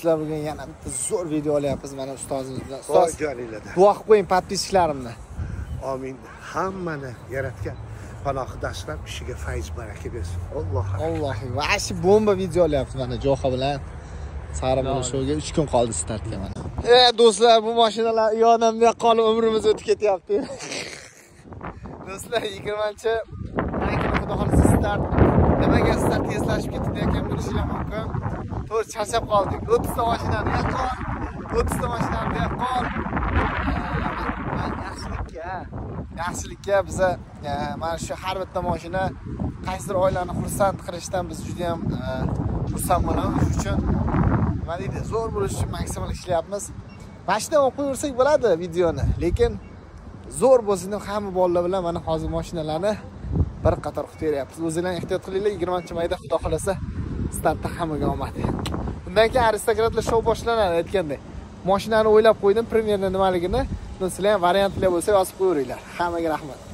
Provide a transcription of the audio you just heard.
Sizlar bugun yana bitta zo'r video olyapmiz mana ustozimiz bilan. Voy Ustoz, joninglarda. duo qilib qo'ying podpischalarimni. Amin. Hammani yaratgan panohidashlar kishiga fayz baraka bersin. Alloh. Allohim, vashi bomba video olyapmiz mana Jo'xa bilan. Sarimulla shouga 3 kun qoldi startga mana. E do'stlar, bu mashinalar yonimda qolib umrimiz o'tib ketyapti. do'stlar, 20-chi maykini xudo xolisa start nimaga start tezlashib ketdi ekan bilishinglar mumkin. To'g'ri charchab qoldik. 30 ta mashinani yaqqol, 30 ta mashinani yaqqol. Yaxshilikka, yaxshilikka biza e, mana shu har bitta mashina qaysidir oilani xursand qilishdan biz juda ham xursand bo'lamiz. Shuning uchun nima deydi, zo'r bo'lish uchun maksimal ishlayapmiz. Mashina olib qo'yaversak bo'ladi videoni, lekin zo'r bo'lsin deb hamma bolalar bilan mana hozir mashinalarni bir qator qilib beryapmiz. O'zinglar ehtiyot qilinglar, 20-mayda xudo xohlasa startda hammaga omad. Undan keyin aristokratlar shou boshlanadi aytgandek. Mashinani o'ylab qo'ydim, premyerni nimaligini, sizlar ham variantlar bo'lsa yozib qo'yaveringlar. Hammaga rahmat.